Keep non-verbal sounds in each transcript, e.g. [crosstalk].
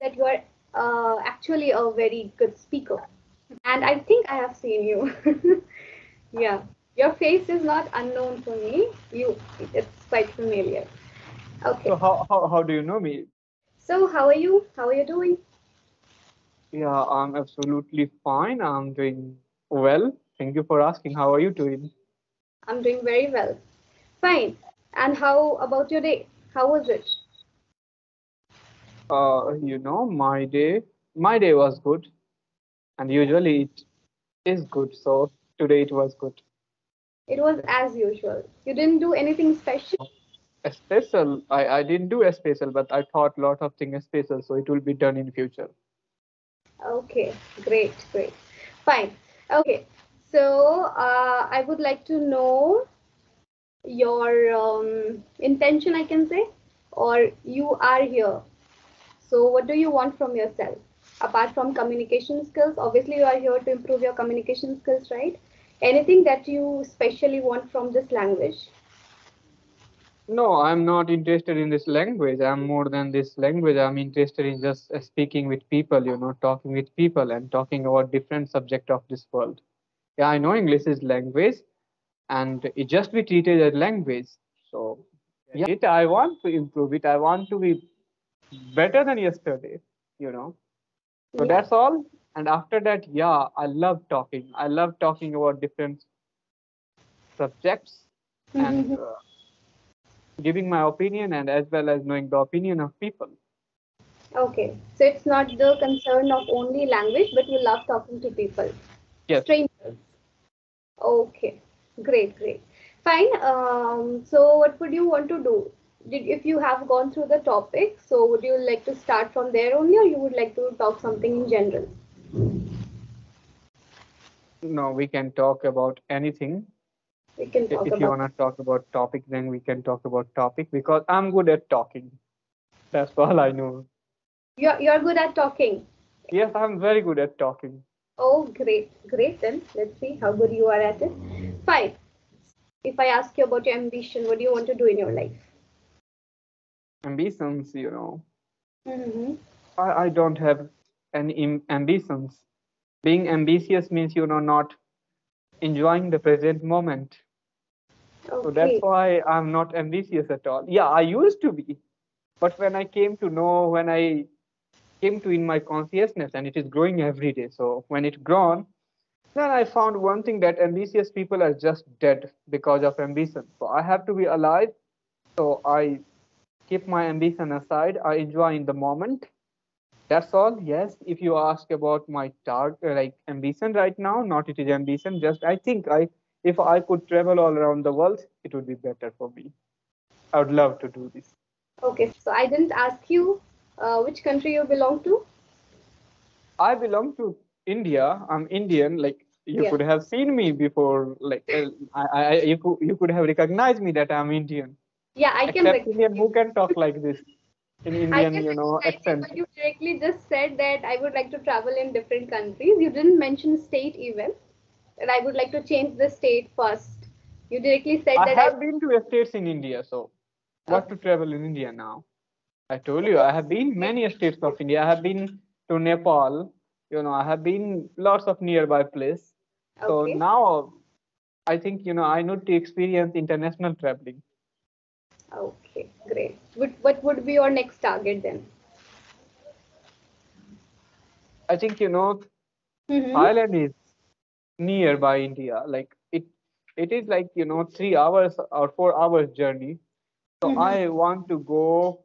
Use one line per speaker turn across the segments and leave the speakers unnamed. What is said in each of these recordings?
that you are uh, actually a very good speaker. And I think I have seen you. [laughs] yeah. Your face is not unknown for me. You it's quite familiar. Okay.
So how, how, how do you know me?
So how are you? How are you doing?
Yeah, I'm absolutely fine. I'm doing well. Thank you for asking. How are you doing?
I'm doing very well. Fine. And how about your day? How was it?
Uh, you know, my day, my day was good, and usually it is good. So today it was good.
It was as usual. You didn't do anything special?
A special, I, I didn't do a special, but I thought a lot of things special, so it will be done in future.
Okay, great, great. Fine. Okay, so uh, I would like to know your um, intention, I can say, or you are here. So, what do you want from yourself? Apart from communication skills, obviously, you are here to improve your communication skills, right? Anything that you specially want from this language?
No, I'm not interested in this language. I'm more than this language. I'm interested in just uh, speaking with people, you know, talking with people and talking about different subject of this world. Yeah, I know English is language and it just be treated as language. So yeah, it, I want to improve it. I want to be better than yesterday, you know. So
Yeah.
that's all. And after that, yeah, I love talking. I love talking about different subjects and uh, giving my opinion and as well as knowing the opinion of people.
Okay, so it's not the concern of only language, but you love talking to people,
Yes.
strangers. Okay, great, great. Fine. Um, so what would you want to do? Did if you have gone through the topic, so would you like to start from there only, or you would like to talk something in general?
No, we can talk about anything.
We can talk
If
talk
you want to talk about topic, then we can talk about topic because I'm good at talking. That's [laughs] all I know.
You're you're good at talking.
Yes, I'm very good at talking.
Oh, great, great. Then let's see how good you are at it. Fine. If I ask you about your ambition, what do you want to do in your life?
Ambitions, you know,
Mm-hmm.
I, I don't have any im- ambitions. Being ambitious means, you know, not enjoying the present moment.
Okay.
So that's why I'm not ambitious at all. Yeah, I used to be, but when I came to know, when I came to in my consciousness, and it is growing every day. So when it grown, then I found one thing that ambitious people are just dead because of ambition. So I have to be alive. So I keep my ambition aside. I enjoy in the moment. That's all. Yes. If you ask about my target, like ambition right now, not it is ambition. Just I think I, if I could travel all around the world, it would be better for me. I would love to do this.
Okay, so I didn't ask you uh, which country you belong to.
I belong to India. I'm Indian. Like you
Yeah.
could have seen me before. Like uh, I, I, you could, you could have recognized me that I'm Indian.
Yeah, I can.
Except Indian who can talk like this in Indian, you know, accent.
but you directly just said that I would like to travel in different countries. You didn't mention state even. That I would like to change the state first. You directly said
I
that I
have been to states in India, so what to travel in India now? I told you I have been many states of India. I have been to Nepal. You know, I have been lots of nearby place. So
Okay.
now I think you know I need to experience international traveling.
Okay, great. What what would be your next target then?
I think you know
Mhm.
Thailand is nearby India. Like it, it is like you know three hours or four hours journey. So
Mhm.
I want to go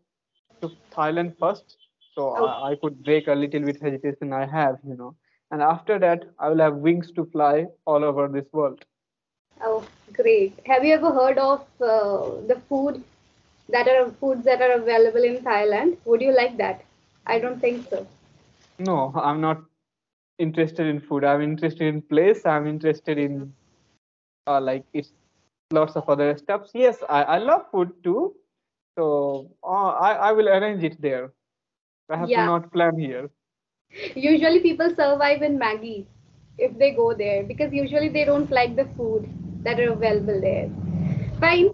to Thailand first, so
Okay.
I, I could break a little bit hesitation I have, you know. And after that, I will have wings to fly all over this world.
Oh, great. Have you ever heard of uh, the food that are foods that are available in Thailand? Would you like that? I don't think so.
No, I'm not interested in food. I'm interested in place. I'm interested in uh, like it's lots of other stuffs. Yes, I, I love food too. So uh, I, I will arrange it there. I have
Yeah.
to not plan here.
Usually people survive in Maggi if they go there because usually they don't like the food that are available there. Fine.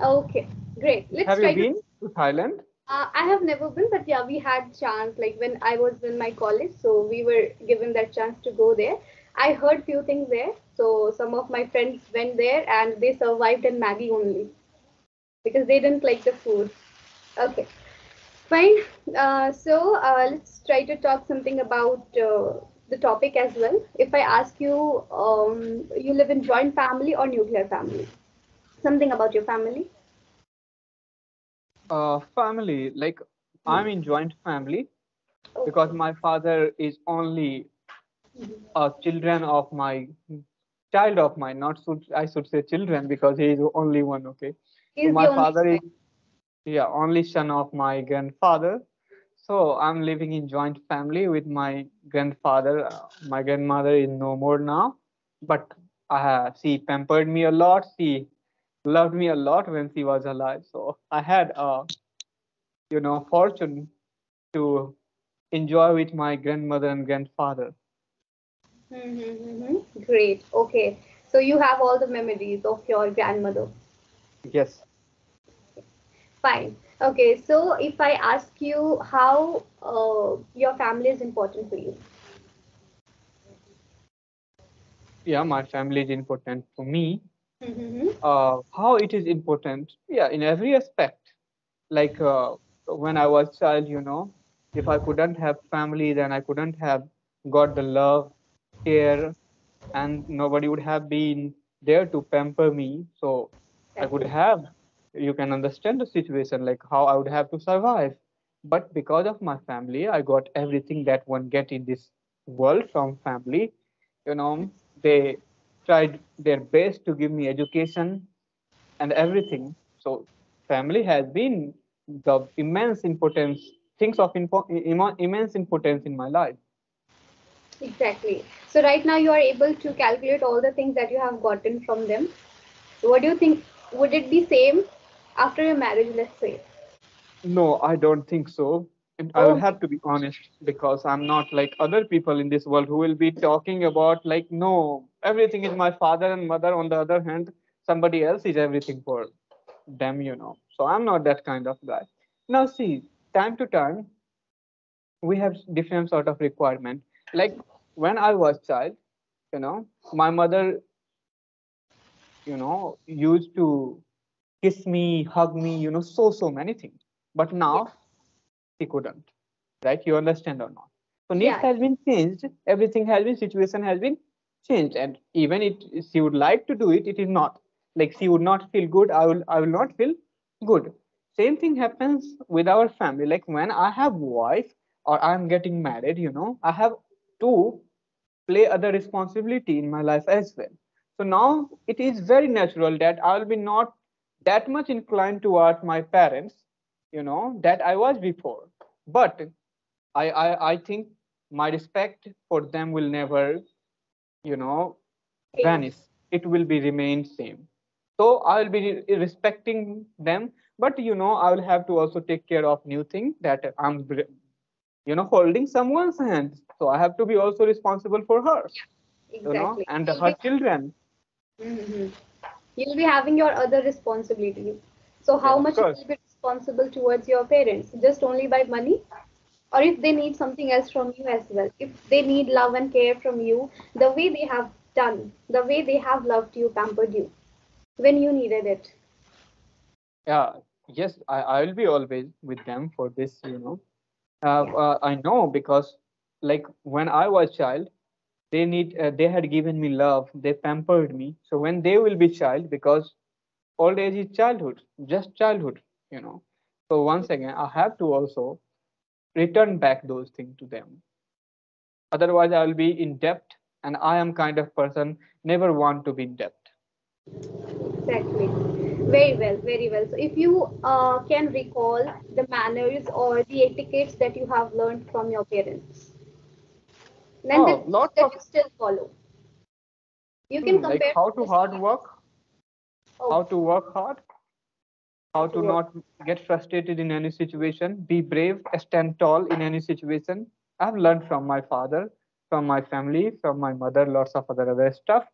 Okay, great. Let's
Have
try
you
to
been to Thailand?
Uh, I have never been, but yeah, we had chance. Like when I was in my college, so we were given that chance to go there. I heard few things there. So some of my friends went there and they survived in Maggi only because they didn't like the food. Okay, fine. Uh, so uh, let's try to talk something about uh, the topic as well. If I ask you, um, you live in joint family or nuclear family? Something about your family.
Uh, family, like
Hmm.
I'm in joint family because my father is only a children of my child of mine, not should I should say children because he is only one. Okay,
He's
my
the only
father is yeah only son of my grandfather. So I'm living in joint family with my grandfather. Uh, my grandmother is no more now, but I have, she pampered me a lot. She loved me a lot when she was alive. So I had a you know fortune to enjoy with my grandmother and grandfather.
Mm-hmm. Great. Okay. So you have all the memories of your grandmother.
Yes.
Fine. Okay. So if I ask you how uh, your family is important for you.
Yeah, my family is important for me.
Mm-hmm.
Uh, how it is important? Yeah, in every aspect. Like uh, when I was child, you know, if I couldn't have family, then I couldn't have got the love, care, and nobody would have been there to pamper me. So I would have, you can understand the situation, like how I would have to survive. But because of my family, I got everything that one get in this world from family. You know, they tried their best to give me education and everything. So family has been the immense importance, things of impo- immense importance in my life.
Exactly. So right now you are able to calculate all the things that you have gotten from them. What do you think? Would it be same after your marriage? Let's say.
No, I don't think so. And I will
Oh.
have to be honest because I'm not like other people in this world who will be talking about like no, everything is my father and mother. On the other hand, somebody else is everything for them, you know. So I'm not that kind of guy. Now see, time to time we have different sort of requirement. Like when I was child, you know, my mother, you know, used to kiss me, hug me, you know, so so many things. But
Yeah.
She couldn't right? You understand or not? So needs
Yeah.
has been changed. Everything has been situation has been changed. And even it she would like to do it it is not. Like she would not feel good. I will i will not feel good. Same thing happens with our family. Like when i have wife or i'm getting married you know i have to play other responsibility in my life as well. So now it is very natural that i will be not that much inclined towards my parents you know that i was before but I, I I think my respect for them will never, you know, vanish. It will be remain same. So I will be re- respecting them, but you know, I will have to also take care of new thing that I'm, you know, holding someone's hand. So I have to be also responsible for her, you know, and her children.
Mhm. You'll be having your other responsibilities. So how
of
much you will be responsible towards your parents? Just only by money? Or if they need something else from you as well. If they need love and care from you, the way they have done, the way they have loved you, pampered you when you needed it.
Yeah. Yes, I, I will be always with them for this, you know. Uh, uh, I know because like when I was child, they need uh, they had given me love they pampered me so when they will be child because old age is childhood just childhood you know. So once again i have to also return back those things to them. Otherwise i will be in debt and i am kind of person never want to be in debt.
Exactly. Very well, very well. So if you uh, can recall the manners or the etiquettes that you have learned from your parents, and
oh
that,
lots
that
of
you still follow, you can
hmm, like
compare
how
to
to hard work?
Oh,
how to work hard
how to
not get frustrated in any situation, be brave, stand tall in any situation. I've learned from my father, from my family, from my mother, lots of other other stuff,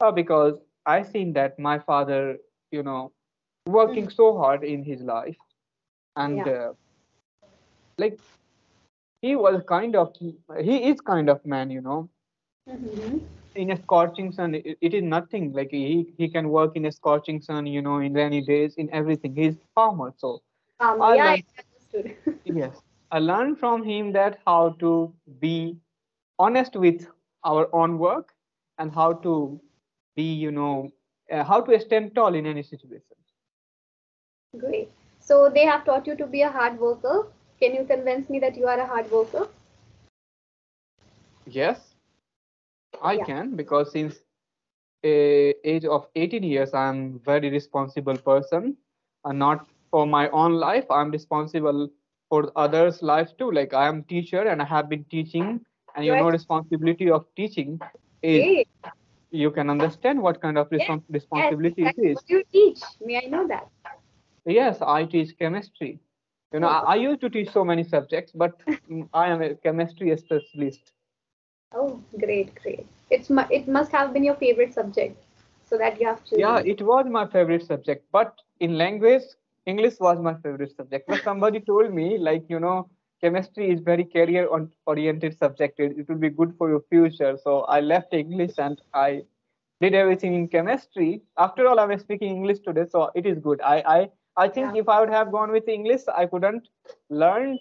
uh, because I seen that my father, you know, working so hard in his life, and
Yeah.
uh, like he was kind of he is kind of man you know
Mm-hmm.
In a scorching sun it, it is nothing like he he can work in a scorching sun you know in rainy days in everything he's farmer so
Um,
I
yeah,
learned-
I understood. [laughs]
yes i learned from him that how to be honest with our own work and how to be you know uh, how to stand tall in any situation
Great. So they have taught you to be a hard worker. Can you convince me that you are a hard worker?
yes i
Yeah.
can because since a age of 18 years i'm very responsible person and not for my own life i'm responsible for others life too like i am teacher and i have been teaching and you know responsibility of teaching is you can understand what kind of
Yes,
responsibility
exactly.
it is
What do you teach? May I know that?
yes i teach chemistry you know oh. I, I used to teach so many subjects but [laughs] i am a chemistry specialist
Oh, great, great. It's mu- it must have been your favorite subject, so that you have chosen.
Yeah, it was my favorite subject, but in language, English was my favorite subject. But somebody told me, like, you know, chemistry is very career oriented subject. It, it will be good for your future. So I left English and I did everything in chemistry. After all, I'm speaking English today, so it is good. I I, I think
Yeah.
if I would have gone with English, I couldn't learn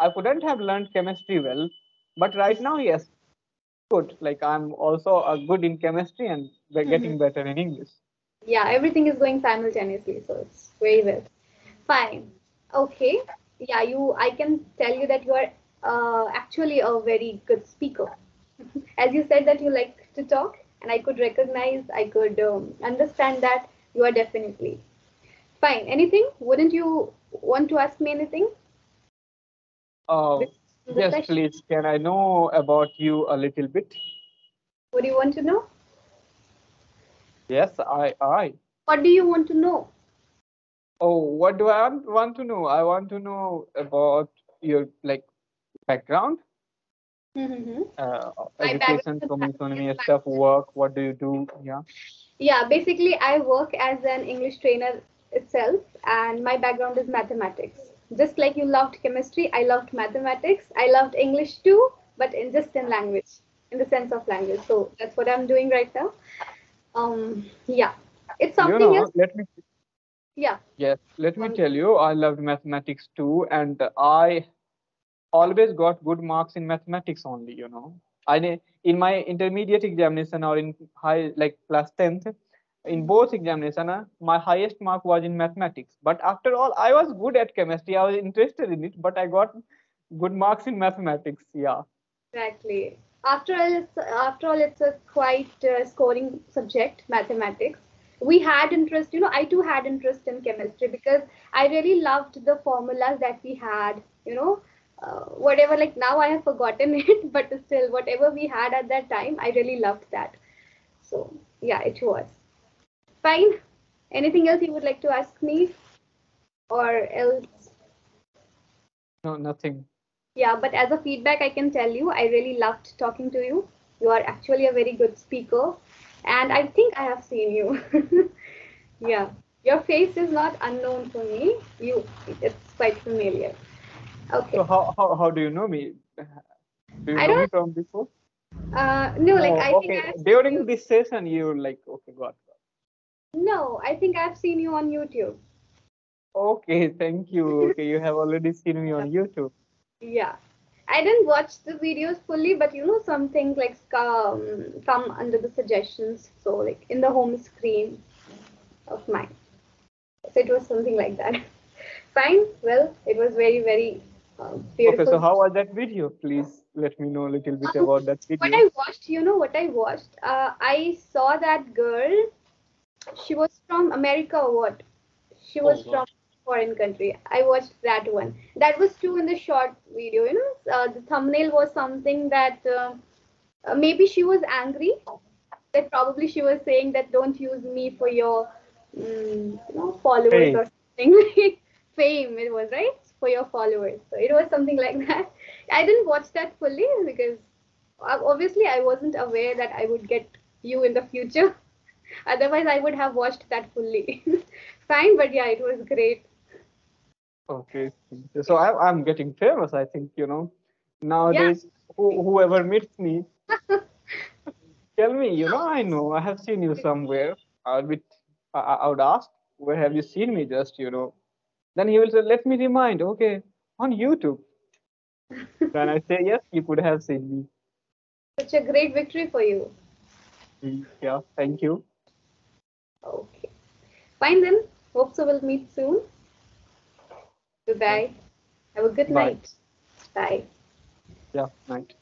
I couldn't have learned chemistry well. But right now, yes, good. Like I'm also uh, good in chemistry and we're getting better in English.
Yeah, everything is going simultaneously, so it's very well. Fine. Okay. Yeah, you. I can tell you that you are uh, actually a very good speaker. [laughs] As you said that you like to talk, and I could recognize, I could um, understand that you are definitely fine. Anything? Wouldn't you want to ask me anything?
Uh,
This is the
yes,
question.
please. Can I know about you a little bit?
What do you want to know?
Yes, I, I.
What do you want to know?
Oh, what do I want, to know? I want to know about your like background,
Mm-hmm.
uh, education,
background is
from economy stuff, work. What do you do? Yeah.
Yeah, basically, I work as an English trainer itself, and my background is mathematics. Just like you loved chemistry, I loved mathematics. I loved English too, but in just in language, in the sense of language. So that's what I'm doing right now. Um, yeah, it's
You
something
know,
else.
let me
Yeah,
yes, let me
Um,
tell you, I loved mathematics too, and I always got good marks in mathematics only. You know, I in my intermediate examination or in high like class tenth, in both examination, uh, my highest mark was in mathematics. But after all, I was good at chemistry. I was interested in it, but I got good marks in mathematics. Yeah.
exactly. After all, it's after all, it's a quite uh, scoring subject, mathematics. We had interest, you know, I too had interest in chemistry because I really loved the formulas that we had, you know, uh, whatever, like now I have forgotten [laughs] it, but still, whatever we had at that time, I really loved that. So, yeah, it was. Fine. Anything else you would like to ask me? Or else?
No, nothing.
Yeah, but as a feedback, I can tell you, I really loved talking to you. You are actually a very good speaker, and I think I have seen you. [laughs] yeah, your face is not unknown to me. You, it's quite familiar. Okay.
So how how, how do you know me? Do you
I
know me
don't-
from before?
Uh, no, like
Oh,
I
okay. During this session, you like okay, got.
No, I think I've seen you on YouTube.
Okay, thank you. Okay, you have already seen me on [laughs] YouTube.
Yeah. I didn't watch the videos fully, but you know, some things like um, come under the suggestions. So, like in the home screen of mine. So, it was something like that. [laughs] Fine. Well, it was very, very um, beautiful.
Okay, so how was that video? Please let me know a little bit
Um,
about that video. what.
I watched, you know what I watched? Uh, I saw that girl. She was from America or what? She was
Oh,
from foreign country. I watched that one. That was too in the short video. You know, uh, the thumbnail was something that uh, uh, maybe she was angry. That probably she was saying that don't use me for your, mm, you know, followers
Fame.
or something [laughs] like fame. It was right for your followers. So it was something like [laughs] that. I didn't watch that fully because uh, obviously I wasn't aware that I would get you in the future. Otherwise, I would have watched that fully. [laughs] Fine, but yeah, it was great.
Okay. So I, I'm getting famous, I think, you know. Nowadays, who, whoever meets me, [laughs] tell me, you know, I know, I have seen you somewhere. I would, be, I, I would ask, where have you seen me? Just, you know. Then he will say, let me remind, okay, on YouTube. [laughs] then I say, yes, you could have seen me.
Such a great victory for you.
Mm, yeah, thank you.
Okay. Fine then. Hope so we'll meet soon. Goodbye. Have a good
Bye.
night. Bye.
Yeah, night.